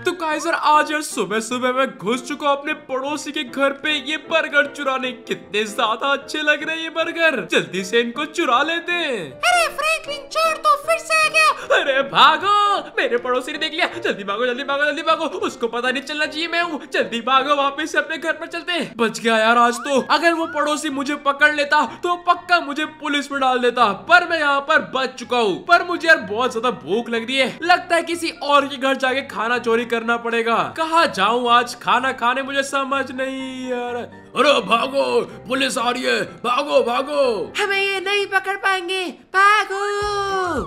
तो काइजर आज यार सुबह सुबह मैं घुस चुका हूँ अपने पड़ोसी के घर पे। ये बर्गर चुराने कितने ज़्यादा अच्छे लग रहे हैं ये बर्गर जल्दी से इनको चुरा लेते हैं। अरे फ्रैंकलिन चोर तो फिर से आ गया। अरे भागो! मेरे पड़ोसी ने देख लिया। जल्दी भागो जल्दी भागो जल्दी भागो। उसको पता नहीं चलना चाहिए मैं हूँ। जल्दी भागो वापस से अपने घर पर चलते हैं। बच गया यार आज तो। अगर वो पड़ोसी मुझे पकड़ लेता तो पक्का मुझे पुलिस में डाल देता। पर मैं यहाँ पर बच चुका हूँ। पर मुझे यार बहुत ज़्यादा भूख लग रही है। लगता है किसी और के घर जाके खाना चोरी करना पड़ेगा। कहा जाऊँ आज? खाना खाने मुझे समझ नहीं यार अरे भागो पुलिस आ रही है। भागो भागो। हमें ये नहीं पकड़ पाएँगे। भागो।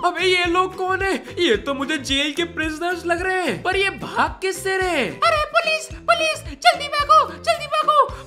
अबे ये लोग कौन है? ये तो मुझे जेल के प्रिजनर्स लग रहे हैं। पर ये भाग किससे रहे अरे पुलिस पुलिस जल्दी जल्दी भागो।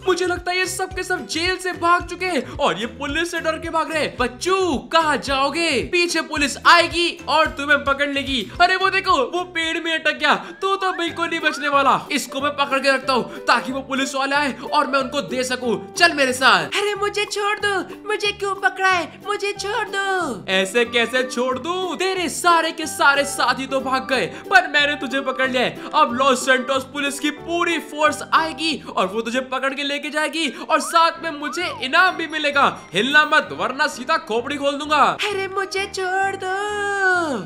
मुझे लगता है ये सब के सब जेल से भाग चुके हैं और ये पुलिस से डर के भाग रहे हैं। बच्चू कहा जाओगे? पीछे पुलिस आएगी और तुम्हें पकड़ लेगी। अरे वो देखो वो पेड़ में अटक गया। तो तो बिल्कुल नहीं बचने वाला। इसको मैं पकड़ के रखता हूँ ताकि वो पुलिस वाले आए और मैं उनको दे सकूँ। चल मेरे साथ। अरे मुझे छोड़ दो। मुझे क्यों पकड़ा है? मुझे छोड़ दो। ऐसे कैसे छोड़ दूँ? तेरे सारे के सारे साथी तो भाग गए पर मैंने तुझे पकड़ लिया अब लॉस सेंटोस पुलिस की पूरी फोर्स आएगी और वो तुझे पकड़ के लेके जाएगी और साथ में मुझे इनाम भी मिलेगा। हिलना मत वरना सीधा खोपड़ी खोल दूँगा। अरे मुझे छोड़ दो।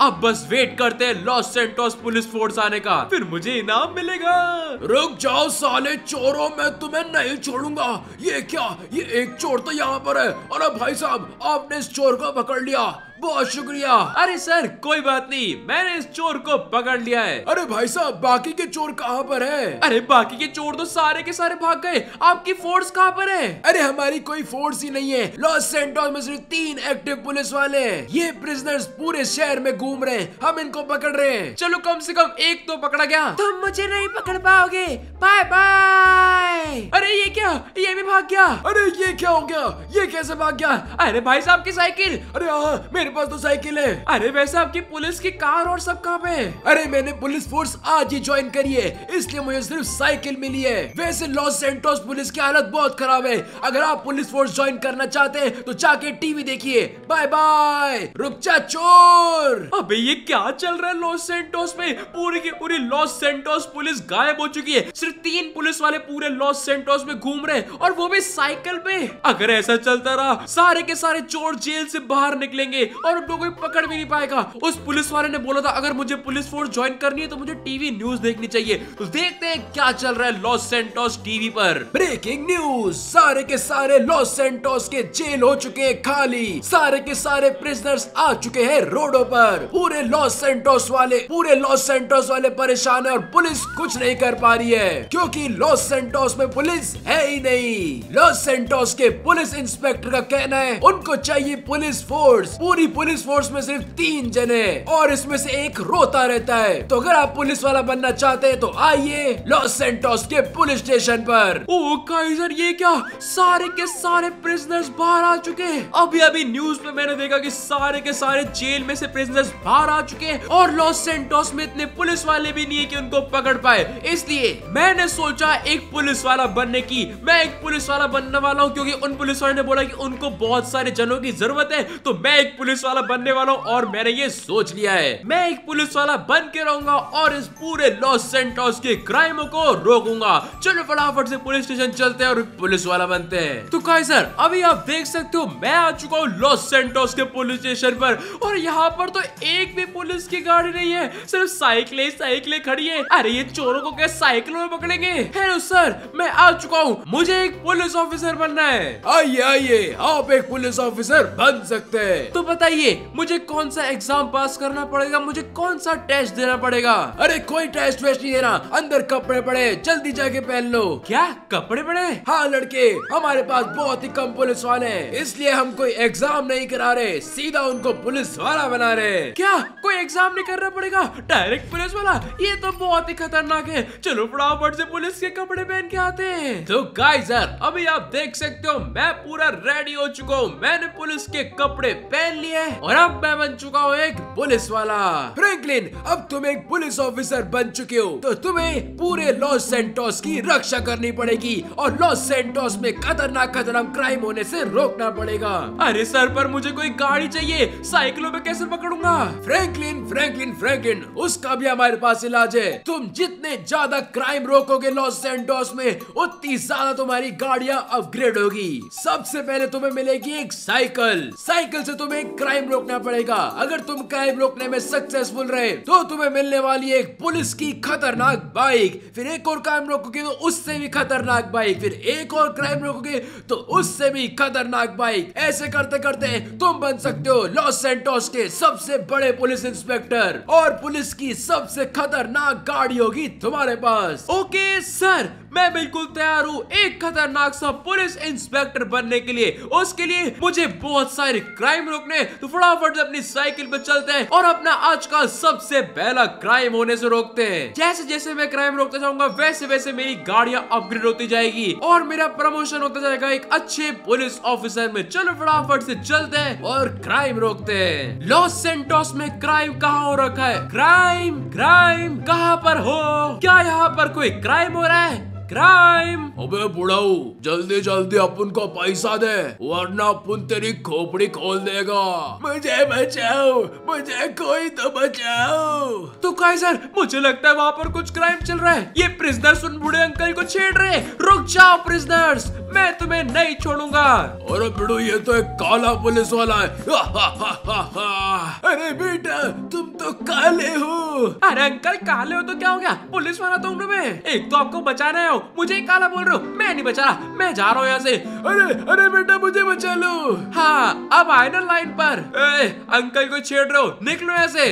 अब बस वेट करते हैं लॉस सेंटोस पुलिस फोर्स आने का। फिर मुझे इनाम मिलेगा। रुक जाओ साले चोरों मैं तुम्हें नहीं छोड़ूँगा। ये क्या? ये एक चोर तो यहाँ पर है। अरे भाई साहब आपने इस चोर को पकड़ लिया। बहुत शुक्रिया। अरे सर कोई बात नहीं मैंने इस चोर को पकड़ लिया है। अरे भाई साहब बाकी के चोर कहाँ पर है? अरे बाकी के चोर तो सारे के सारे भाग गए आपकी फोर्स कहाँ पर है? अरे हमारी कोई फोर्स ही नहीं है लॉस सेंटोस में सिर्फ़ तीन एक्टिव पुलिस वाले हैं। ये प्रिजनर्स पूरे शहर में घूम रहे हैं हम इनको पकड़ रहे हैं। चलो कम से कम एक तो पकड़ा गया। तुम मुझे नहीं पकड़ पाओगे। बाय बाय अरे ये क्या? ये भी भाग गया। अरे ये क्या हो गया? ये कैसे भाग गया? अरे भाई साहब की साइकिल। अरे हाँ मेरे पास तो साइकिल है। अरे वैसे आपकी पुलिस की कार और सब कहाँ पे अरे मैंने पुलिस फोर्स आज ही ज्वाइन करी है इसलिए मुझे सिर्फ़ साइकिल मिली है। वैसे लॉस सेंटोस पुलिस की हालत बहुत खराब है। अगर आप पुलिस फोर्स ज्वाइन करना चाहते हैं तो जाके टीवी देखिए। बाय बाय रुक जा चोर। अबे ये क्या चल रहा है लॉस सेंटोस में? पूरी की पूरी लॉस सेंटोस पुलिस गायब हो चुकी है। सिर्फ़ तीन पुलिस वाले पूरे लॉस सेंटोस में घूम रहे हैं और वो भी साइकिल पे। अगर ऐसा चलता रहा सारे के सारे चोर जेल से बाहर निकलेंगे। और उनको कोई पकड़ भी नहीं पाएगा। उस पुलिस वाले ने बोला था, अगर मुझे पुलिस फोर्स ज्वाइन करनी है तो मुझे टीवी न्यूज़ देखनी चाहिए। तो देखते हैं क्या चल रहा है लॉस सेंटोस टीवी पर। ब्रेकिंग न्यूज़ सारे के सारे लॉस सेंटोस के जेल हो चुके हैं खाली। सारे के सारे प्रिजनर्स आ चुके हैं रोडो पर। पूरे लॉस सेंटोस वाले, पूरे लॉस सेंटोस वाले परेशान है और पुलिस कुछ नहीं कर पा रही है। क्योंकि लॉस सेंटोस में पुलिस है ही नहीं। लॉस सेंटोस के पुलिस इंस्पेक्टर का कहना है, उनको चाहिए पुलिस फोर्स पूरी पुलिस फोर्स में सिर्फ़ तीन जने और इसमें से एक रोता रहता है। तो अगर आप पुलिस वाला बनना चाहते हैं तो आइए लॉस सेंटोस के पुलिस स्टेशन पर। ओ, काइजर, ये क्या? सारे के सारे प्रिजनर्स बाहर आ चुके हैं। अभी अभी न्यूज़ पे मैंने देखा कि सारे के सारे जेल में से प्रिजनर्स बाहर आ चुके हैं और लॉस सेंटोस में इतने पुलिस वाले भी नहीं है कि उनको पकड़ पाए। इसलिए मैंने सोचा एक पुलिस वाला बनने की। मैं एक पुलिस वाला बनने वाला हूँ क्योंकि उन पुलिस वाले ने बोला कि उनको बहुत सारे जनों की ज़रूरत है तो मैं एक पुलिस वाला बनने वाला हूँ और मैंने ये सोच लिया है। मैं एक पुलिस वाला बन के रहूँगा और इस पूरे लॉस सेंटोस के क्राइमों को रोकूँगा। चलो फटाफट से पुलिस स्टेशन चलते हैं और पुलिस वाला बनते हैं। तो सर अभी आप देख सकते हो मैं आ चुका हूँ लॉस सेंटोस के पुलिस स्टेशन पर। और यहाँ पर तो एक भी पुलिस की गाड़ी नहीं है सिर्फ़ साइकिलें साइकिलें खड़ी है। अरे ये चोरों को क्या साइकिलों में पकड़ेंगे? हेलो सर मैं आ चुका हूँ। मुझे एक पुलिस ऑफिसर बनना है। आइए आइए आप एक पुलिस ऑफिसर बन सकते हैं। तो बताइए मुझे कौन सा एग्ज़ाम पास करना पड़ेगा? मुझे कौन सा टेस्ट देना पड़ेगा? अरे कोई टेस्ट वेस्ट नहीं देना। अंदर कपड़े पड़े जल्दी जाके पहन लो। क्या? कपड़े पड़े? हाँ लड़के हमारे पास बहुत ही कम पुलिस वाले हैं। इसलिए हम कोई एग्ज़ाम नहीं करा रहे सीधा उनको पुलिस वाला बना रहे क्या? कोई एग्ज़ाम नहीं करना पड़ेगा? डायरेक्ट पुलिस वाला? ये तो बहुत ही खतरनाक है। चलो फटाफट से पुलिस के कपड़े पहन के आते हैं। तो गाइजर अभी आप देख सकते हो मैं पूरा रेडी हो चुका हूँ। मैंने पुलिस के कपड़े पहन लिए है। और अब मैं बन चुका हूँ एक पुलिस वाला। फ्रैंकलिन अब तुम एक पुलिस ऑफिसर बन चुके हो। तो तुम्हें पूरे लॉस सेंटोस की रक्षा करनी पड़ेगी और लॉस सेंटोस में खतरनाक खतरनाक क्राइम होने से रोकना पड़ेगा। अरे सर, पर मुझे कोई गाड़ी चाहिए। साइकिलों में कैसे पकड़ूँगा? फ्रैंकलिन फ्रैंकलिन फ्रैंकलिन उसका भी हमारे पास इलाज है। तुम जितने ज़्यादा क्राइम रोकोगे लॉस सेंटोस में, उतनी ज़्यादा तुम्हारी गाड़ियाँ अपग्रेड होगी। सबसे पहले तुम्हें मिलेगी एक साइकिल। साइकिल से तुम्हें क्राइम रोकना पड़ेगा। अगर तुम क्राइम रोकने में सक्सेसफुल रहे तो तुम्हें मिलने वाली एक पुलिस की खतरनाक बाइक, फिर एक और क्राइम रोकोगे तो उससे भी खतरनाक बाइक, फिर एक और क्राइम रोकोगे तो उससे भी खतरनाक बाइक। ऐसे करते करते तुम बन सकते हो लॉस सेंटोस के सबसे बड़े पुलिस इंस्पेक्टर, और पुलिस की सबसे खतरनाक गाड़ी होगी तुम्हारे पास। ओके, सर, मैं बिल्कुल तैयार हूँ। एक खतरनाक सा पुलिस इंस्पेक्टर बनने के लिए। उसके लिए मुझे बहुत सारे क्राइम रोकने तो फटाफट अपनी साइकिल पे चलते हैं और अपना आज का सबसे पहला क्राइम होने से रोकते हैं। जैसे जैसे मैं क्राइम रोकता जाऊँगा, वैसे वैसे मेरी गाड़ियाँ अपग्रेड होती जाएगी और मेरा प्रमोशन होता जाएगा एक अच्छे पुलिस ऑफिसर में। चलो फटाफट से चलते हैं और क्राइम रोकते हैं। लॉस सेंटोस में क्राइम कहाँ हो रखा है? क्राइम क्राइम कहाँ पर हो? क्या यहाँ पर कोई क्राइम हो रहा है? क्राइम अबे बुढ़ाऊ जल्दी जल्दी अपन को पैसा दे वरना अपन तेरी खोपड़ी खोल देगा। मुझे बचाओ मुझे कोई तो बचाओ। तो काय सर मुझे लगता है वहाँ पर कुछ क्राइम चल रहा है। ये प्रिजनर्स उन बूढ़े अंकल को छेड़ रहे रुक जाओ प्रिजनर्स मैं तुम्हें नहीं छोड़ूँगा। अरे बिड़ू ये तो एक काला पुलिस वाला है। अरे बेटा तुम तो काले हो। अरे अंकल काले हो तो क्या हो गया? पुलिस वाला तो उम्र में एक तो आपको बचाना है मुझे काला बोल रहे हो। मैं नहीं बचा रहा मैं जा रहा हूँ यहाँ से। अरे अरे बेटा मुझे बचा लो। हाँ अब आए ना लाइन पर। ए, अंकल को छेड़ रहे हो निकलो यहाँ से।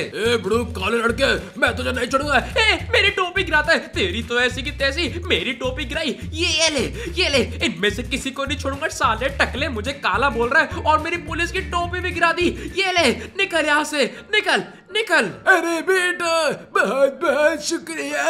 काले लड़के मैं तुझे नहीं छोड़ूँगा। मेरी टोपी गिराता है तेरी तो ऐसी की तैसी मेरी टोपी गिराई। ये ये ले ये ले इनमें से किसी को नहीं छोड़ूँगा साले टकले मुझे काला बोल रहा है और मेरी पुलिस की टोपी भी गिरा दी। ये ले निकल यहाँ से निकल निकल। अरे बेटा बहुत बहुत शुक्रिया।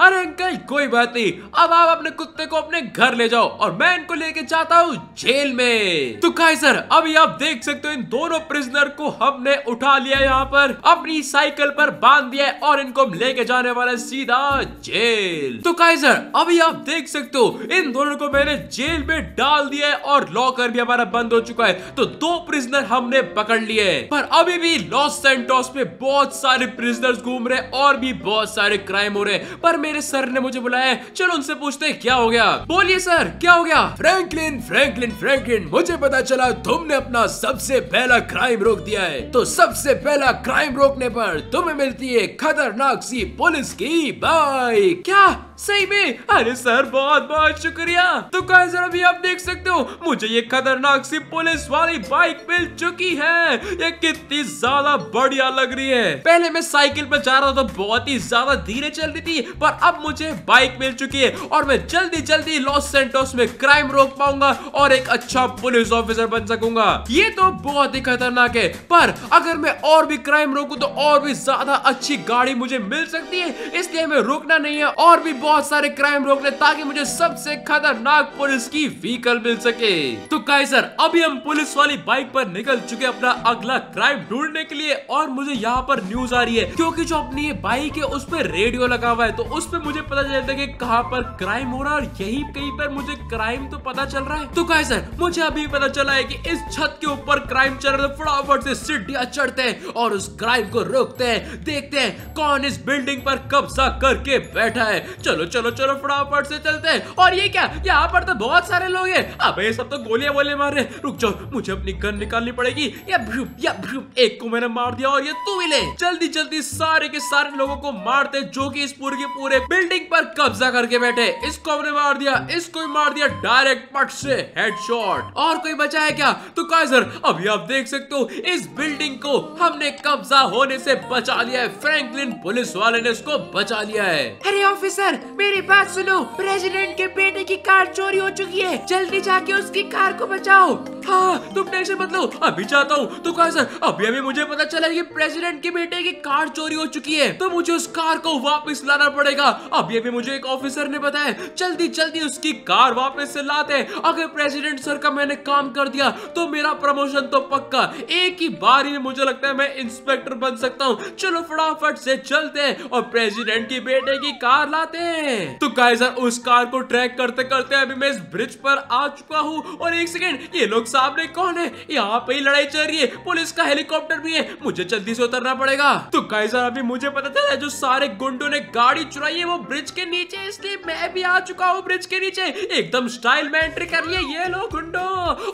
अरे अंकल कोई बात नहीं। अब आप अपने कुत्ते को अपने घर ले जाओ और मैं इनको लेके जाता हूँ जेल में। तो काय सर अभी आप देख सकते हो इन दोनों प्रिजनर को हमने उठा लिया यहाँ पर। अपनी साइकिल पर बाँध दिया है और इनको लेके जाने वाला सीधा जेल। तो काय सर अभी आप देख सकते हो इन दोनों को मैंने जेल में डाल दिया है और लॉकर भी हमारा बंद हो चुका है। तो दो प्रिजनर हमने पकड़ लिए पर अभी भी लॉस सेंटोस में बहुत सारे प्रिजनर्स घूम रहे और भी बहुत सारे क्राइम हो रहे पर मेरे सर ने मुझे बुलाया चलो उनसे पूछते क्या हो गया? बोलिए सर क्या हो गया? फ्रैंकलिन फ्रैंकलिन फ्रैंकलिन मुझे पता चला तुमने अपना सबसे पहला क्राइम रोक दिया है। तो सबसे पहला क्राइम रोकने पर तुम्हें मिलती है खतरनाक सी पुलिस की बाइक। क्या? सही में? अरे सर, बहुत बहुत शुक्रिया। तो सर अभी आप देख सकते हो, मुझे ये खतरनाक सी पुलिस वाली बाइक मिल चुकी है। ये कितनी ज़्यादा बढ़िया लग रही है। पहले मैं साइकिल पर जा रहा था तो बहुत ही ज़्यादा धीरे चल रही थी, पर अब मुझे बाइक मिल चुकी है और मैं जल्दी जल्दी लॉस सेंटोस में क्राइम रोक पाऊँगा और एक अच्छा पुलिस ऑफिसर बन सकूँगा। ये तो बहुत ही खतरनाक है, पर अगर मैं और भी क्राइम रोकू तो और भी ज़्यादा अच्छी गाड़ी मुझे मिल सकती है, इसलिए हमें रुकना नहीं है और भी बहुत सारे क्राइम रोक ले ताकि मुझे सबसे खतरनाक पुलिस की व्हीकल मिल सके। तो काइसर अभी हम पुलिस वाली बाइक पर निकल चुके अपना अगला क्राइम ढूँढने के लिए और मुझे यहाँ पर न्यूज़ आ रही है। क्योंकि जो अपनी ये बाइक है, उस पर रेडियो लगा हुआ है तो उस पर मुझे पता चलता है कि कहाँ पर क्राइम हो रहा है और यही कहीं पर मुझे क्राइम तो पता चल रहा है। तो काइसर मुझे अभी पता चला है की इस छत के ऊपर क्राइम चल रहा है तो फटाफट से सीढ़ियाँ चढ़ते हैं और उस क्राइम को रोकते हैं, देखते हैं कौन इस बिल्डिंग पर कब्जा करके बैठा है। चलो चलो चलो, फटाफट से चलते हैं। और ये क्या? यहाँ पर तो बहुत सारे लोग हैं। अबे ये सब तो गोलियाँ वोलियाँ मार रहे रुक जाओ, मुझे अपनी गन निकालनी पड़ेगी। या भ्रूम या भ्रूम, एक को मैंने मार दिया और ये तू भी ले। जल्दी जल्दी सारे के सारे लोगों को मारते जो कि इस पूरे पूरे बिल्डिंग पर कब्जा करके बैठे इसको हमने मार दिया, इसको भी मार दिया डायरेक्ट पट से हेडशॉट और कोई बचा है क्या? तो काइजर, अभी आप देख सकते हो, इस बिल्डिंग को हमने कब्जा होने से बचा लिया है। फ्रैंकलिन पुलिस वाले ने इसको बचा लिया है। अरे ऑफिसर मेरी बात सुनो प्रेसिडेंट के बेटे की कार चोरी हो चुकी है। जल्दी जाके उसकी कार को बचाओ। हाँ तुम टेंशन मत लो अभी चाहता हूँ। तो कहा सर अभी अभी मुझे पता चला कि प्रेसिडेंट के बेटे की कार चोरी हो चुकी है। तो मुझे उस कार को वापस लाना पड़ेगा। अभी अभी मुझे एक ऑफिसर ने बताया, जल्दी जल्दी उसकी कार वापस से लाते। अगर प्रेसिडेंट सर का मैंने काम कर दिया तो मेरा प्रमोशन तो पक्का। एक ही बार ही मुझे लगता है मैं इंस्पेक्टर बन सकता हूँ। चलो फटाफट से चलते हैं और प्रेसिडेंट की बेटे की कार लाते हैं। तो सर उस कार को ट्रैक करते करते अभी मैं इस ब्रिज पर आ चुका हूँ। और एक सेकेंड ये लोग सामने कौन है? यहाँ पे ही लड़ाई चल रही है। पुलिस का हेलीकॉप्टर भी है। मुझे जल्दी से उतरना पड़ेगा। तो गाइस अभी मुझे पता चला जो सारे गुंडों ने गाड़ी चुराई है, वो ब्रिज के नीचे इसलिए मैं भी आ चुका हूँ ब्रिज के नीचे। एकदम स्टाइल में एंट्री कर लिया ये लोग गुंडो।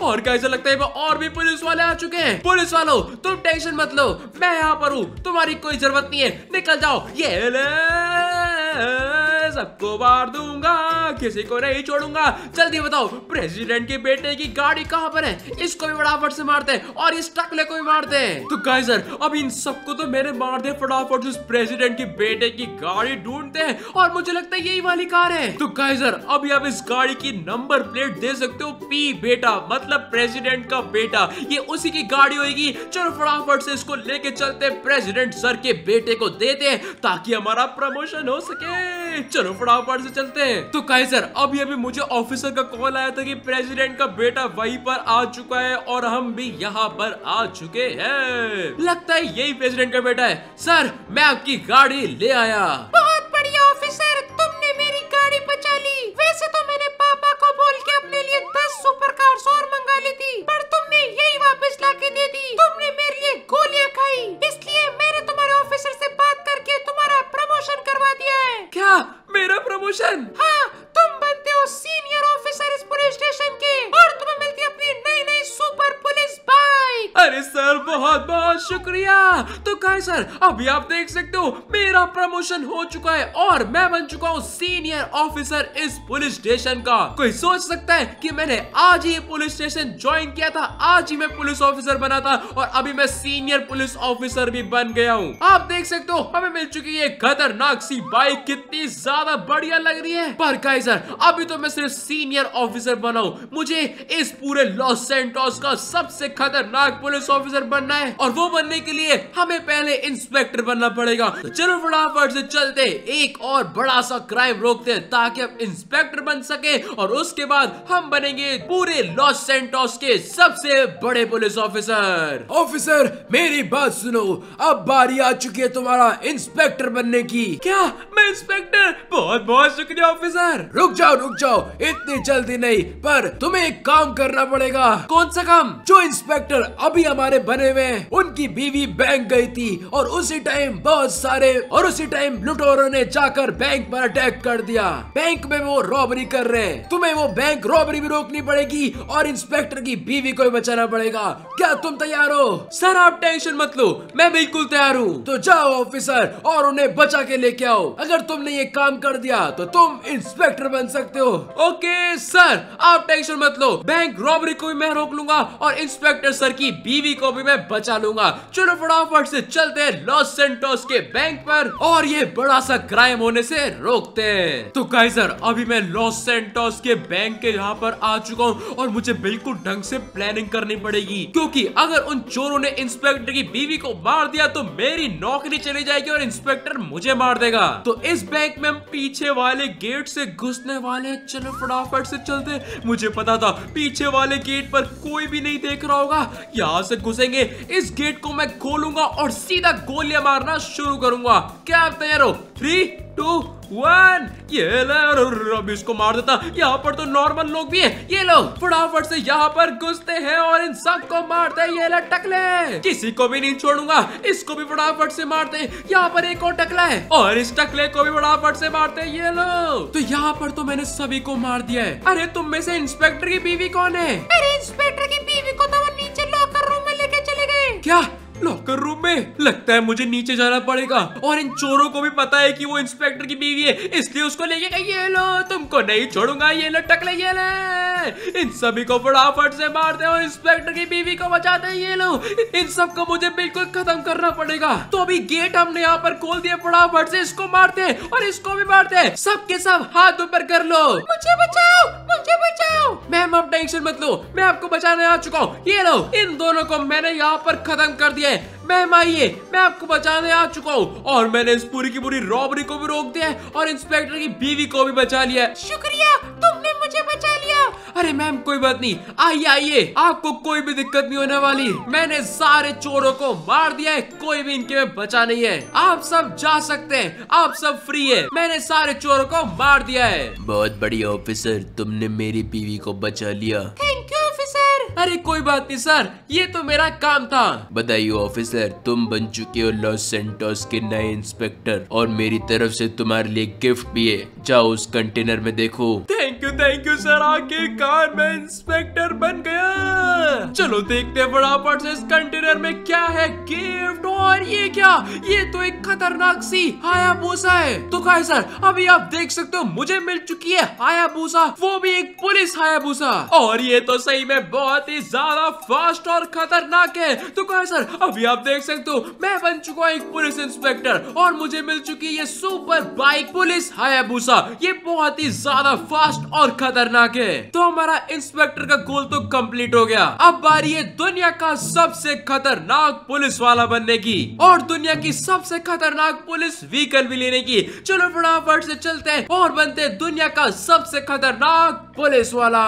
और कैसा लगता है वो और भी पुलिस वाले आ चुके हैं। पुलिस वालों, तुम टेंशन मत लो। मैं यहाँ पर हूँ। तुम्हारी कोई ज़रूरत नहीं है। निकल जाओ। ये ले। सबको मार दूँगा, किसी को नहीं छोड़ूँगा। जल्दी बताओ प्रेसिडेंट के बेटे की गाड़ी कहाँ पर है? इसको भी फटाफट से मारते हैं और इस टकले को भी मारते हैं। तो गाइजर अब इन सबको तो मैंने मार दिया फटाफट उस प्रेसिडेंट के बेटे की गाड़ी ढूंढते हैं और मुझे लगता है यही वाली कार है। तो गाइजर अभी आप इस गाड़ी की नंबर प्लेट दे सकते हो पी बेटा मतलब प्रेसिडेंट का बेटा। ये उसी की गाड़ी होगी चलो फटाफट से इसको लेके चलते प्रेसिडेंट सर के बेटे को देते हैं ताकि हमारा प्रमोशन हो सके। चलो फटाफट से चलते हैं। तो काइजर अभी अभी मुझे ऑफिसर का कॉल आया था कि प्रेसिडेंट का बेटा वहीं पर आ चुका है और हम भी यहाँ पर आ चुके हैं। लगता है यही प्रेसिडेंट का बेटा है। सर मैं आपकी गाड़ी ले आया। शुक्रिया। तो कहा सर अभी आप देख सकते हो, मेरा प्रमोशन हो चुका है और मैं बन चुका हूँ सीनियर ऑफिसर इस पुलिस स्टेशन का। कोई सोच सकता है कि मैंने आज ही पुलिस स्टेशन ज्वाइन किया था? आज ही मैं पुलिस ऑफिसर बना था और अभी मैं सीनियर पुलिस ऑफिसर भी बन गया हूँ। आप देख सकते हो, हमें मिल चुकी है खतरनाक सी बाइक कितनी ज़्यादा बढ़िया लग रही है। पर सर अभी तो मैं सिर्फ़ सीनियर ऑफिसर बना हूँ। मुझे इस पूरे लॉस सेंटोस का सबसे खतरनाक पुलिस ऑफिसर बनना है। और वो बनने के लिए हमें पहले इंस्पेक्टर बनना पड़ेगा। तो चलो फटाफट से चलते एक और बड़ा सा क्राइम रोकते हैं ताकि हम इंस्पेक्टर बन सके और उसके बाद हम बनेंगे पूरे लॉस सेंटोस के सबसे बड़े पुलिस ऑफिसर ऑफिसर मेरी बात सुनो अब बारी आ चुकी है तुम्हारा इंस्पेक्टर बनने की। क्या? मैं इंस्पेक्टर बहुत बहुत शुक्रिया ऑफिसर रुक जाओ रुक जाओ इतनी जल्दी नहीं पर तुम्हें एक काम करना पड़ेगा। कौन सा काम? जो इंस्पेक्टर अभी हमारे बने हुए हैं उनकी बीवी बैंक गई थी और उसी टाइम बहुत सारे और उसी टाइम लुटोरों ने जाकर बैंक पर अटैक कर दिया। बैंक में वो रॉबरी कर रहे हैं। तुम्हें वो बैंक रॉबरी भी रोकनी पड़ेगी और इंस्पेक्टर की बीवी को भी बचाना पड़ेगा। क्या तुम तैयार हो? सर आप टेंशन मत लो। मैं बिल्कुल तैयार हूँ। तो जाओ ऑफिसर और उन्हें बचा के लेके आओ। अगर तुमने ये काम कर दिया तो तुम इंस्पेक्टर बन सकते हो। ओके सर आप टेंशन मत लो। बैंक रॉबरी को भी मैं रोक लूँगा और इंस्पेक्टर सर की बीवी को भी मैं बचा लूँगा। चलो फटाफट से चलते हैं लॉस सेंटोस के बैंक पर और ये बड़ा सा क्राइम होने से रोकते हैं। तो काइजर अभी मैं लॉस सेंटोस के बैंक के यहाँ पर आ चुका हूँ और मुझे बिल्कुल ढंग से प्लानिंग करनी पड़ेगी। क्योंकि अगर उन चोरों ने इंस्पेक्टर की बीवी को मार दिया तो मेरी नौकरी चली जाएगी और इंस्पेक्टर मुझे मार देगा। तो इस बैंक में हम पीछे वाले गेट से घुसने वाले चलो फटाफट से चलते मुझे पता था, पीछे वाले गेट पर कोई भी नहीं देख रहा होगा। यहाँ से घुसेंगे। इस गेट को मैं खोलूँगा और सीधा गोलियाँ मारना शुरू करूँगा। क्या आप तैयार हो? थ्री टू वन ये ले अब इसको मार देता। यहाँ पर तो नॉर्मल लोग भी हैं। ये लोग फटाफट से यहाँ पर घुसते हैं और इन सबको मारते हैं। ये ले टकले। किसी को भी नहीं छोड़ूँगा। इसको भी फटाफट से मारते हैं। यहाँ पर एक और टकला है। और इस टकले को भी फटाफट से मारते हैं। ये लोग। तो यहाँ पर तो मैंने सभी को मार दिया है। अरे तुम में से इंस्पेक्टर की बीवी कौन है? अरे इंस्पेक्टर की बीवी को तो वो नीचे लॉकर रूम में लेके चले गए। क्या? लॉकर रूम में? लगता है मुझे नीचे जाना पड़ेगा। और इन चोरों को भी पता है कि वो इंस्पेक्टर की बीवी है। इसलिए उसको लेके गए ये लो, तुमको नहीं छोड़ूँगा। ये लो, टकले, ये ले। इन सभी को फटाफट से मारते और इंस्पेक्टर की बीवी को बचाते ये लो, इन सबको मुझे बिल्कुल खत्म करना पड़ेगा। तो अभी गेट हमने यहाँ पर खोल दिया। फटाफट से इसको मारते और इसको भी मारते हैं। सबके सब हाथ ऊपर कर लो। मुझे बचाओ मुझे बचाओ। मैम, आप टेंशन मत लो। मैं आपको बचाने आ चुका हूँ। ये लो, इन दोनों को मैंने यहाँ पर खत्म कर दिया। है। मैम आइए मैं आपको बचाने आ चुका हूँ। और मैंने इस पूरी की पूरी रॉबरी को भी रोक दिया है और इंस्पेक्टर की बीवी को भी बचा लिया है। शुक्रिया तुमने मुझे बचा लिया। अरे मैम कोई बात नहीं। आइए आइए। आपको कोई भी दिक्कत नहीं होने वाली। मैंने सारे चोरों को मार दिया है। कोई भी इनके में बचा नहीं है। आप सब जा सकते हैं। आप सब फ्री है। मैंने सारे चोरों को मार दिया है। बहुत बढ़िया ऑफिसर तुमने मेरी बीवी को बचा लिया। थैंक यू अरे कोई बात नहीं सर। ये तो मेरा काम था। बधाई ऑफिसर। तुम बन चुके हो लॉस सेंटोस के नए इंस्पेक्टर। और मेरी तरफ़ से तुम्हारे लिए गिफ्ट भी है। जाओ उस कंटेनर में देखो। Thank you thank you sir आखिरकार मैं इंस्पेक्टर बन गया। चलो देखते हैं फटाफट से इस कंटेनर में क्या है। गिफ्ट और ये क्या? ये तो एक खतरनाक सी हायाबूसा है। तो काय सर अभी आप देख सकते हो, मुझे मिल चुकी है हायाबूसा वो भी एक पुलिस हायाबूसा और ये तो सही में बहुत ही ज़्यादा फास्ट और खतरनाक है। तो काय सर अभी आप देख सकते हो, मैं बन चुका हूँ एक पुलिस इंस्पेक्टर और मुझे मिल चुकी है ये सुपर बाइक पुलिस हायाबूसा ये बहुत ही ज़्यादा फास्ट और खतरनाक है। तो हमारा इंस्पेक्टर का गोल तो कंप्लीट हो गया। अब बारी है दुनिया का सबसे खतरनाक पुलिस वाला बनने की और दुनिया की सबसे खतरनाक पुलिस व्हीकल भी लेने की। चलो फटाफट से चलते हैं और बनते हैं दुनिया का सबसे खतरनाक पुलिस वाला।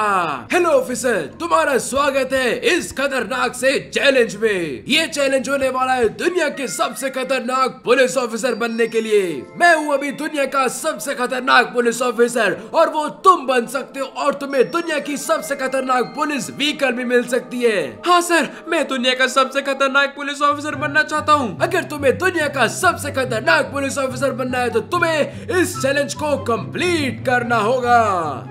हेलो ऑफिसर तुम्हारा स्वागत है इस खतरनाक से चैलेंज में। ये चैलेंज होने वाला है दुनिया के सबसे खतरनाक पुलिस ऑफिसर बनने के लिए। मैं हूँ अभी दुनिया का सबसे खतरनाक पुलिस ऑफिसर और वो तुम बन सकते हो, और तुम्हें दुनिया की सबसे खतरनाक पुलिस व्हीकल भी मिल सकती है। हाँ सर मैं दुनिया का सबसे खतरनाक पुलिस ऑफिसर बनना चाहता हूँ। अगर तुम्हें दुनिया का सबसे खतरनाक पुलिस ऑफिसर बनना है तो तुम्हें इस चैलेंज को कंप्लीट करना होगा।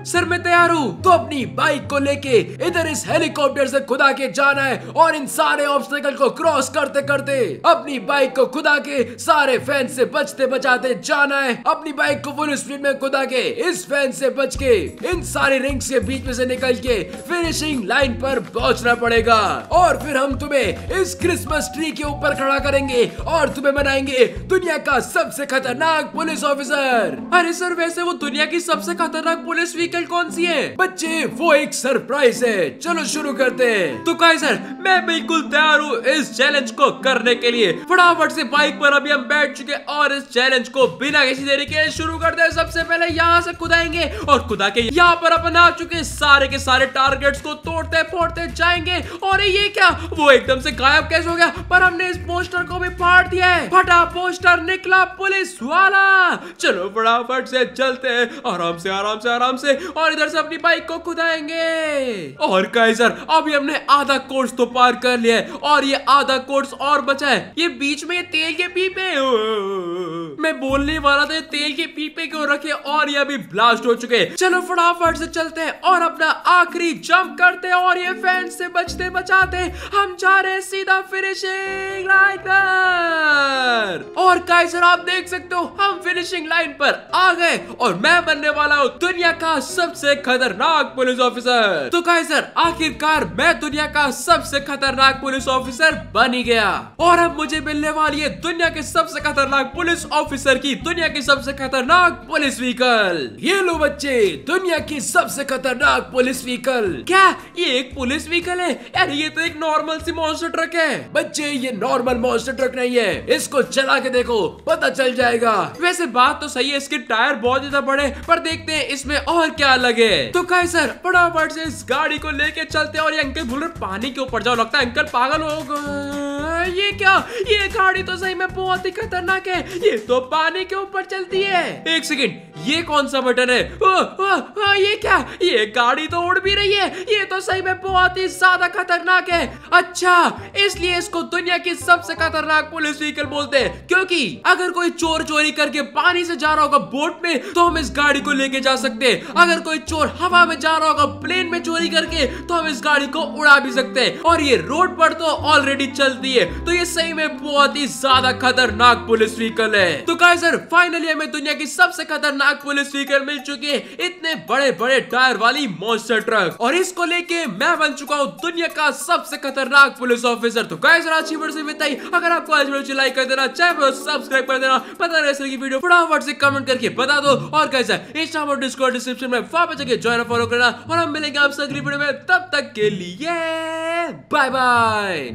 सर मैं तैयार हूँ तो अपनी बाइक को लेके इधर इस हेलीकॉप्टर से खुदा के जाना है और इन सारे ऑब्स्टेकल को क्रॉस करते करते अपनी बाइक को खुदा के सारे फ़ैन से बचते बचाते जाना है। अपनी बाइक को फुल स्पीड में खुदा के इस फ़ैन से बच के इन सारे रिंग्स के बीच में से निकल के फिनिशिंग लाइन पर पहुँचना पड़ेगा। और फिर हम तुम्हें इस क्रिसमस ट्री के ऊपर खड़ा करेंगे और तुम्हें बनाएँगे दुनिया का सबसे खतरनाक पुलिस ऑफिसर अरे सर, वैसे वो दुनिया की सबसे खतरनाक पुलिस व्हीकल कौन सी है? बच्चे, वो एक सरप्राइज़ है। चलो शुरू करते हैं। तो काय सर मैं बिल्कुल तैयार हूँ इस चैलेंज को करने के लिए। फटाफट से बाइक पर अभी हम बैठ चुके और इस चैलेंज को बिना किसी देरी के शुरू करते हैं। सबसे पहले यहाँ से खुदाएँगे और खुदा के यहाँ पर अपन आ चुके सारे के सारे टारगेट्स को तोड़ते फोड़ते जाएँगे। और ये क्या? वो एकदम से गायब कैसे हो गया? पर हमने इस पोस्टर को भी फाड़ दिया है। फटा पोस्टर निकला पुलिस वाला चलो फटाफट से चलते हैं। आराम से आराम से आराम से। और इधर से अपनी बाइक को खुदाएँगे। और काय सर अभी हमने आधा कोर्स तो पार कर लिया है, और ये आधा कोर्स और बचा है। ये बीच में ये तेल के पीपे। मैं बोलने वाला था तेल के पीपे क्यों रखे? और ये अभी ब्लास्ट हो चुके चलो फटाफट से चलते हैं, और अपना आखिरी जंप करते हैं, और ये फ़ैन से बचते बचाते हम जा रहे हैं सीधा फिनिशिंग लाइन पर। और काय सर आप देख सकते हो, हम फिनिशिंग लाइन पर आ गए, और मैं बनने वाला हूँ दुनिया का सबसे खतरनाक पुलिस ऑफिसर तो कहे सर आखिरकार मैं दुनिया का सबसे खतरनाक पुलिस ऑफिसर बन ही गया। और अब मुझे मिलने वाली है दुनिया के सबसे खतरनाक पुलिस ऑफिसर की दुनिया की सबसे खतरनाक पुलिस व्हीकल ये लो बच्चे, दुनिया की सबसे खतरनाक पुलिस व्हीकल क्या ये एक पुलिस व्हीकल है? यार, ये तो एक नॉर्मल सी मॉन्स्टर ट्रक है। बच्चे, ये नॉर्मल मॉन्स्टर ट्रक नहीं है। इसको चला के देखो, पता चल जाएगा। वैसे बात तो सही है, इसके टायर बहुत ज़्यादा बड़े पर देखते हैं इसमें और क्या लगे तो कहे सर, फटाफट से इस गाड़ी को लेके चलते और ये अंकल बोल रहे पानी के ऊपर जाओ, लगता है अंकल पागल हो गए। ये क्या? ये गाड़ी तो सही में बहुत ही खतरनाक है। ये तो पानी के ऊपर चलती है। एक सेकेंड ये कौन सा बटन है? ओ, ओ, ओ, ये क्या? ये गाड़ी तो उड़ भी रही है। ये तो सही में बहुत ही ज़्यादा खतरनाक है। अच्छा इसलिए इसको दुनिया की सबसे खतरनाक पुलिस व्हीकल बोलते हैं। क्योंकि अगर कोई चोर चोरी करके पानी से जा रहा होगा बोट में तो हम इस गाड़ी को लेके जा सकते हैं। अगर कोई चोर हवा में जा रहा होगा प्लेन में चोरी करके तो हम इस गाड़ी को उड़ा भी सकते हैं। और ये रोड पर तो ऑलरेडी चलती है। तो ये सही में बहुत ही ज़्यादा खतरनाक पुलिस व्हीकल है। तो सर फाइनली हमें दुनिया की सबसे खतरनाक पुलिस व्हीकल मिल चुकी है इतने बड़े बड़े टायर वाली मॉन्स्टर ट्रक और इसको लेके मैं बन चुका हूँ दुनिया का सबसे खतरनाक पुलिस ऑफिसर तो गाइस आज की वीडियो से बताई अगर आपको आज वीडियो लाइक कर देना, चैनल सब्सक्राइब कर देना। पता नहीं की वीडियो फटाफट से कमेंट करके बता दो। और कैसा इंस्टा और डिस्कॉर्ड डिस्क्रिप्शन में वापस जाके ज्वाइन फॉलो करना। और हम मिलेंगे आपसे अगली वीडियो में। तब तक के लिए बाय बाय